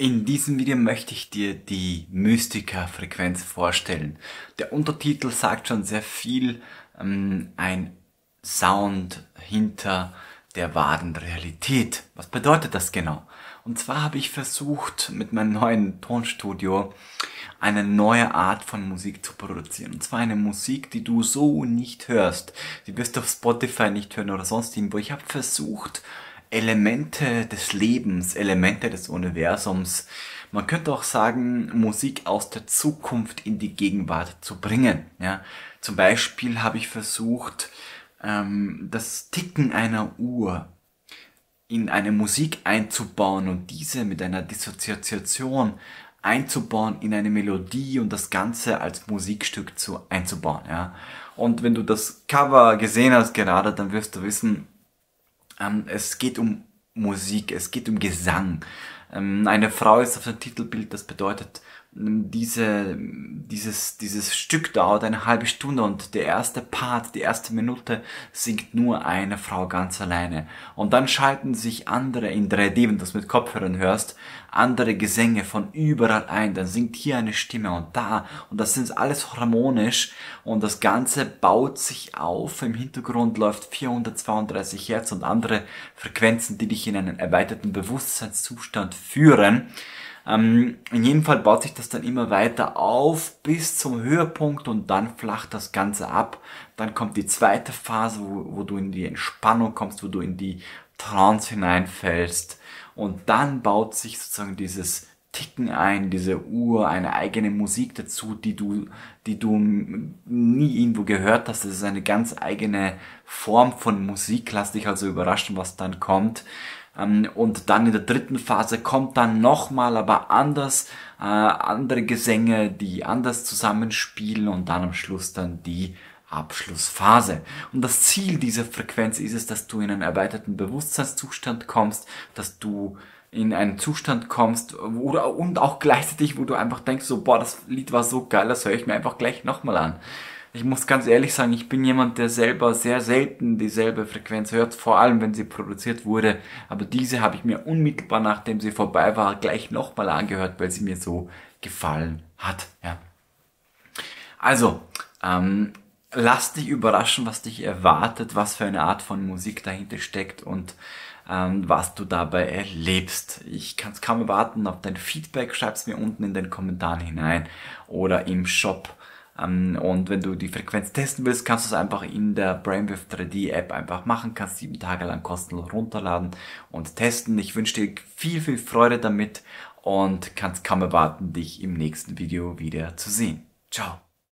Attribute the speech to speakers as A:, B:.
A: In diesem Video möchte ich dir die Mystica-Frequenz vorstellen. Der Untertitel sagt schon sehr viel, ähm, ein Sound hinter der wahren Realität. Was bedeutet das genau? Und zwar habe ich versucht, mit meinem neuen Tonstudio eine neue Art von Musik zu produzieren. Und zwar eine Musik, die du so nicht hörst. Die wirst du auf Spotify nicht hören oder sonst irgendwo. Ich habe versucht, Elemente des Lebens, Elemente des Universums, man könnte auch sagen, Musik aus der Zukunft in die Gegenwart zu bringen. Ja? Zum Beispiel habe ich versucht, ähm, das Ticken einer Uhr in eine Musik einzubauen und diese mit einer Dissoziation einzubauen in eine Melodie und das Ganze als Musikstück zu einzubauen. Ja? Und wenn du das Cover gesehen hast gerade, dann wirst du wissen, es geht um Musik, es geht um Gesang. Ähm, eine Frau ist auf dem Titelbild, das bedeutet, diese, dieses, dieses Stück dauert eine halbe Stunde und der erste Part, die erste Minute singt nur eine Frau ganz alleine. Und dann schalten sich andere in 3D, wenn du das mit Kopfhörern hörst, andere Gesänge von überall ein. Dann singt hier eine Stimme und da. Und das sind alles harmonisch und das Ganze baut sich auf. Im Hintergrund läuft 432 Hertz und andere Frequenzen, die dich in einen erweiterten Bewusstseinszustand führen. Ähm, in jedem Fall baut sich das dann immer weiter auf bis zum Höhepunkt und dann flacht das Ganze ab. Dann kommt die zweite Phase, wo, wo du in die Entspannung kommst, wo du in die Trance hineinfällst. Und dann baut sich sozusagen dieses Ticken ein, diese Uhr, eine eigene Musik dazu, die du, die du nie irgendwo gehört hast. Das ist eine ganz eigene Form von Musik. Lass dich also überraschen, was dann kommt. Ähm, und dann in der dritten Phase kommt dann nochmal aber anders, äh, andere Gesänge, die anders zusammenspielen und dann am Schluss dann die Abschlussphase. Und das Ziel dieser Frequenz ist es, dass du in einen erweiterten Bewusstseinszustand kommst, dass du in einen Zustand kommst oder und auch gleichzeitig, wo du einfach denkst, so, boah, das Lied war so geil, das höre ich mir einfach gleich nochmal an ich muss ganz ehrlich sagen, ich bin jemand, der selber sehr selten dieselbe Frequenz hört, vor allem wenn sie produziert wurde. Aber diese habe ich mir unmittelbar nachdem sie vorbei war gleich nochmal angehört, weil sie mir so gefallen hat. Ja. Also, ähm, lass dich überraschen, was dich erwartet, was für eine Art von Musik dahinter steckt und ähm, was du dabei erlebst. Ich kann es kaum erwarten auf dein Feedback. Schreib es mir unten in den Kommentaren hinein oder im Shop ähm, und wenn du die Frequenz testen willst, kannst du es einfach in der Brainwave 3D App einfach machen, kannst sieben Tage lang kostenlos runterladen und testen. Ich wünsche dir viel, viel Freude damit und kannst kaum erwarten, dich im nächsten Video wieder zu sehen. Ciao!